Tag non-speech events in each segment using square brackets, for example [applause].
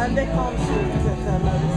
Um, they the Moda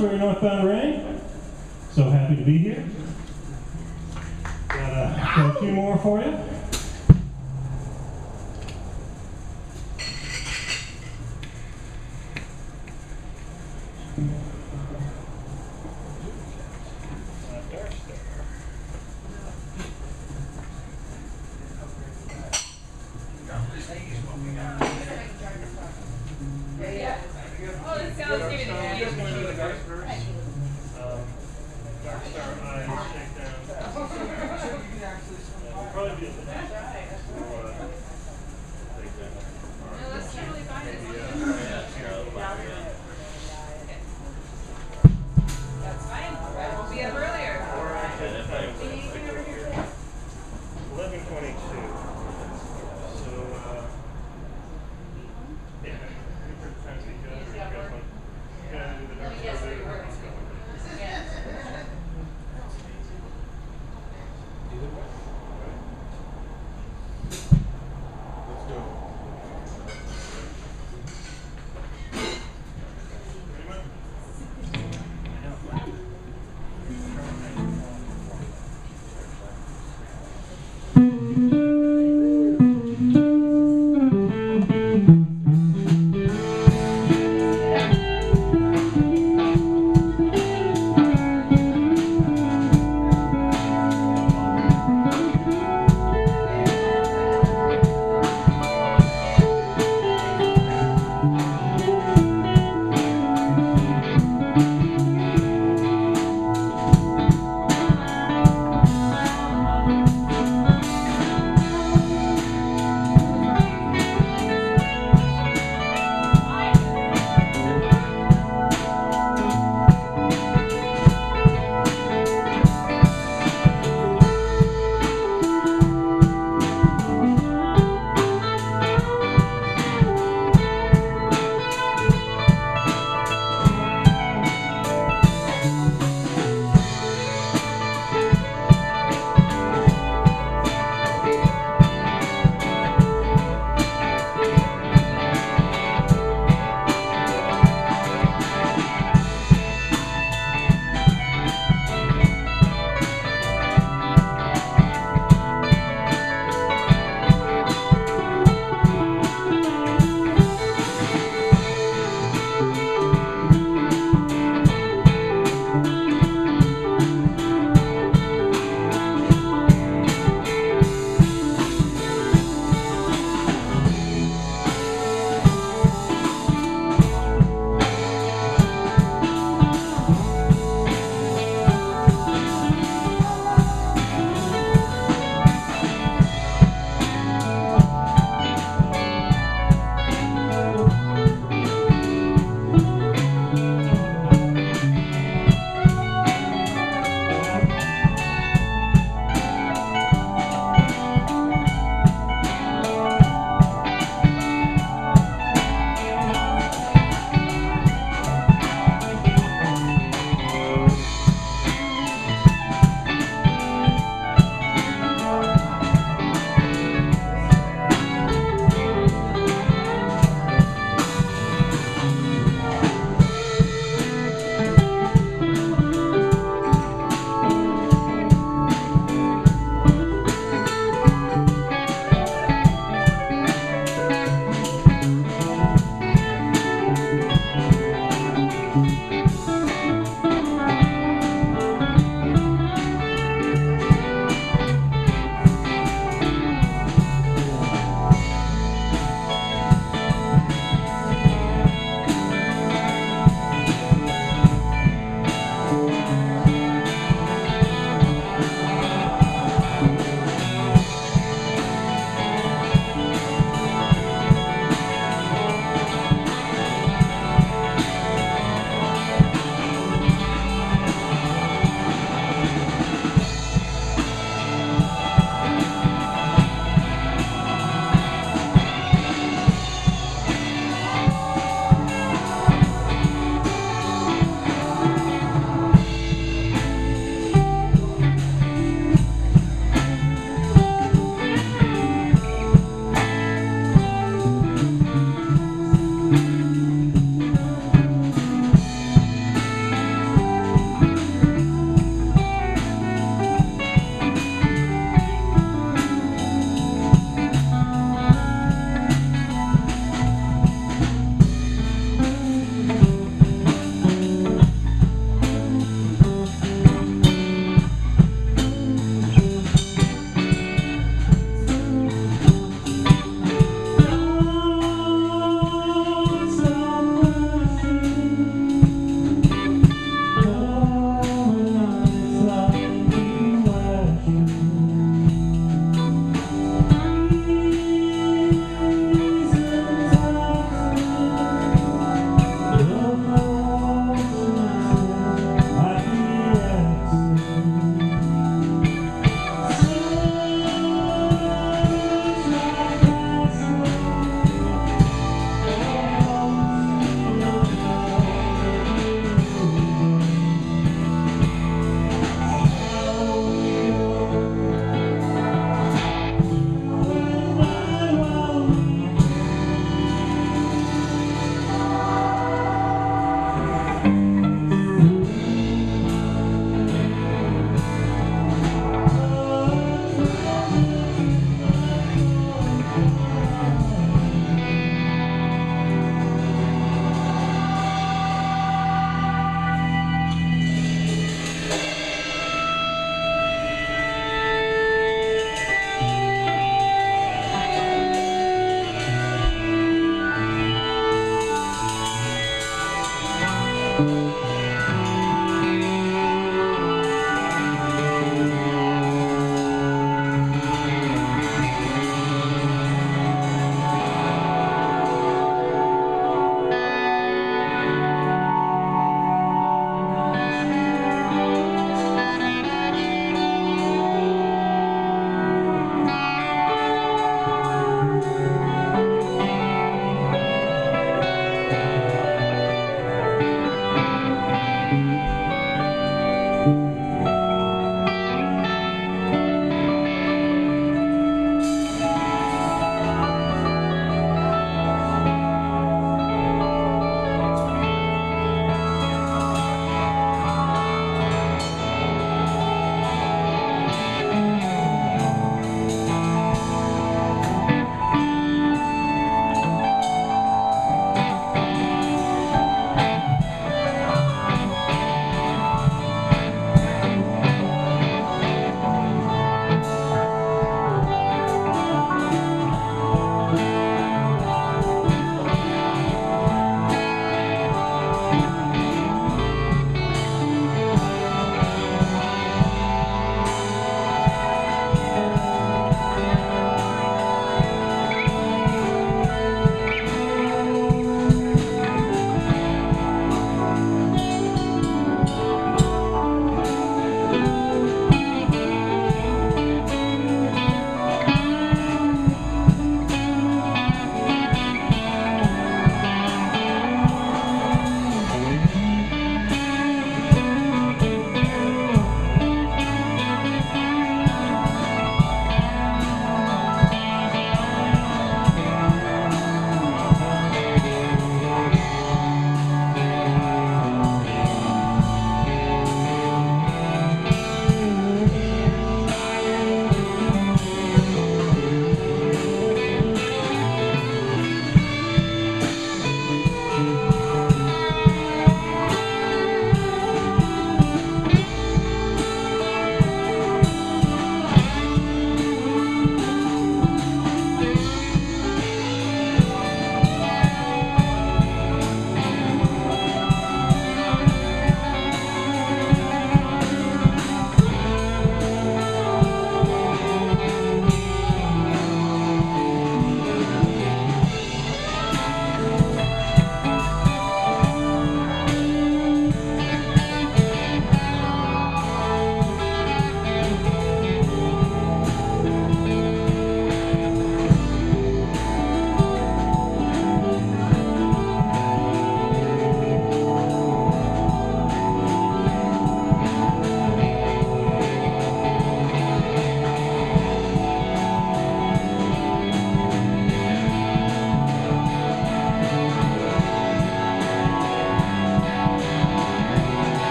We're Northbound rain. So happy to be here. Got a, got a few more for you.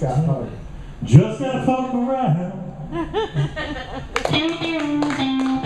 Heart. It's got heart. Just gotta fuck around. [laughs] [laughs]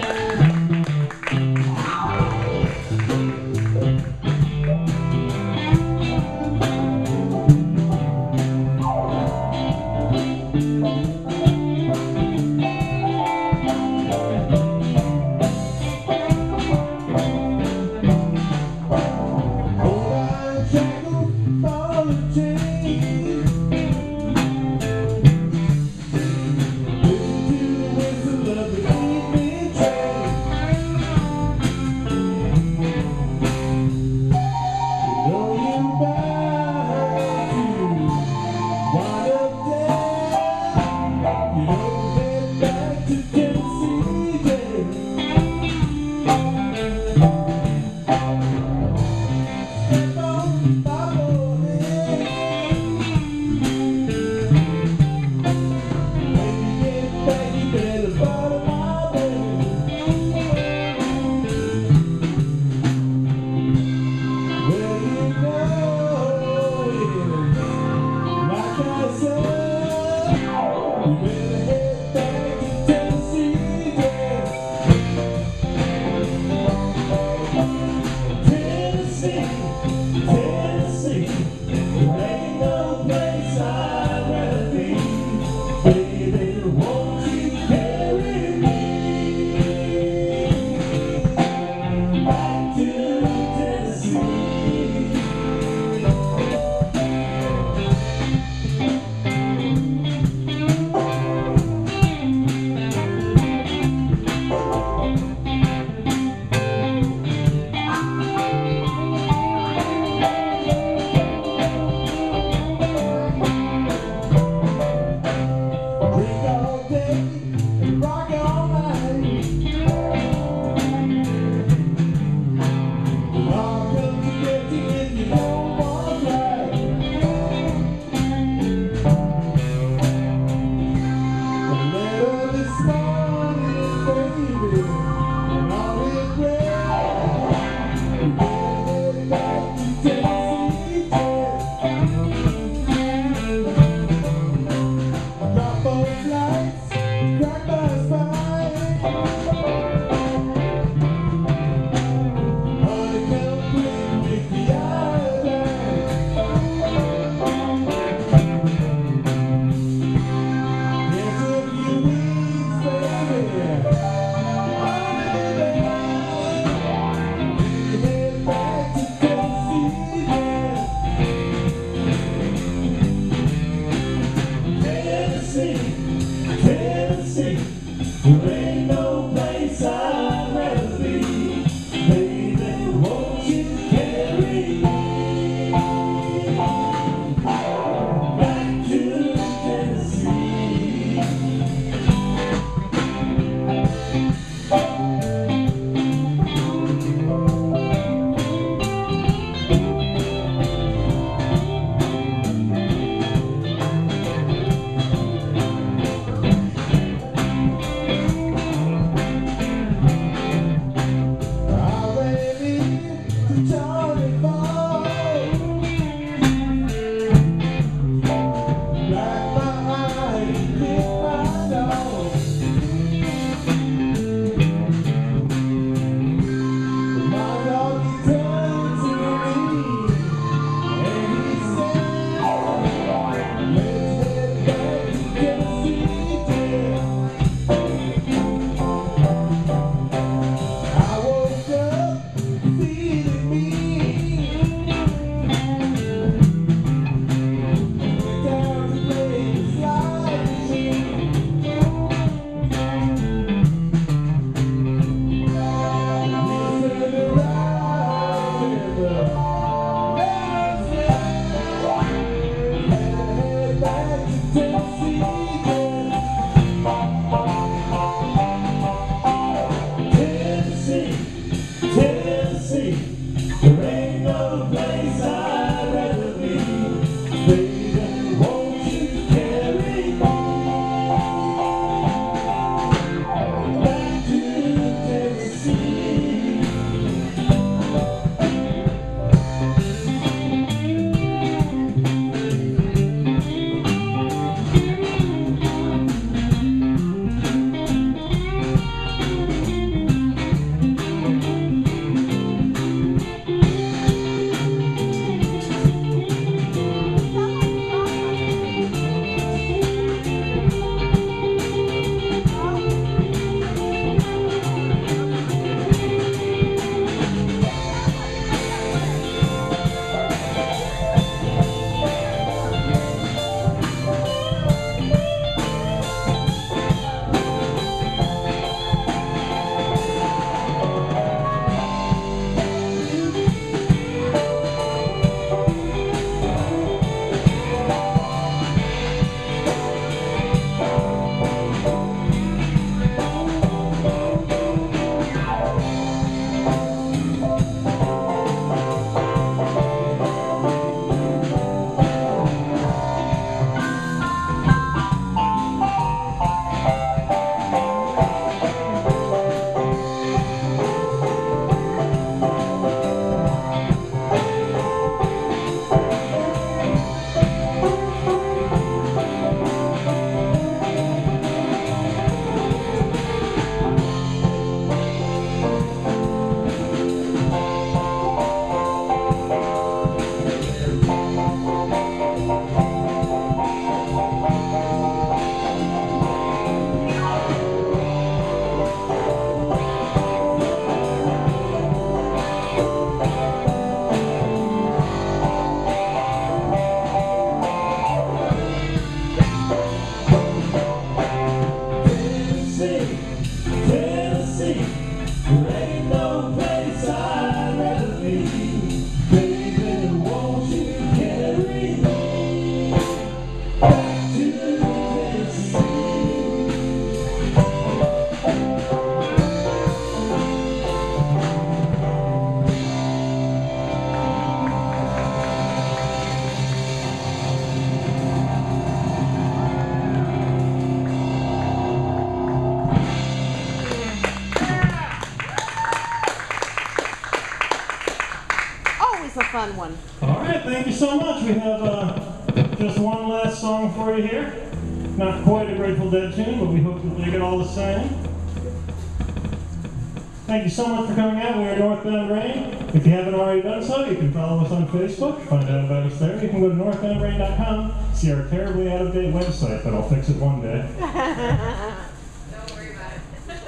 Northbound Rain. If you haven't already done so, you can follow us on Facebook, find out about us there. You can go to northboundrain.com, see our terribly out-of-date website, but I'll fix it one day. [laughs] Don't worry about it. [laughs]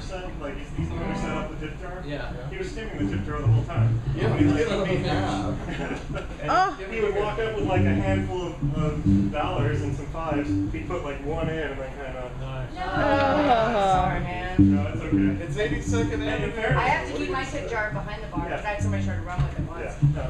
coming up with the first set? Like he's, he's the one who set up the tip jar? Yeah. He was skimming the tip jar the whole time. Yeah, He we was did like, it "Okay." Oh. He would walk up with like a handful of, of dollars and some fives. He'd put like one in and then kind of. Nice. Oh. [laughs] Sorry, man. No, it's okay. It's 82nd And in Avenue. fairness, I have to keep my tip jar behind the bar because I had somebody try to run with it once. Yeah. No,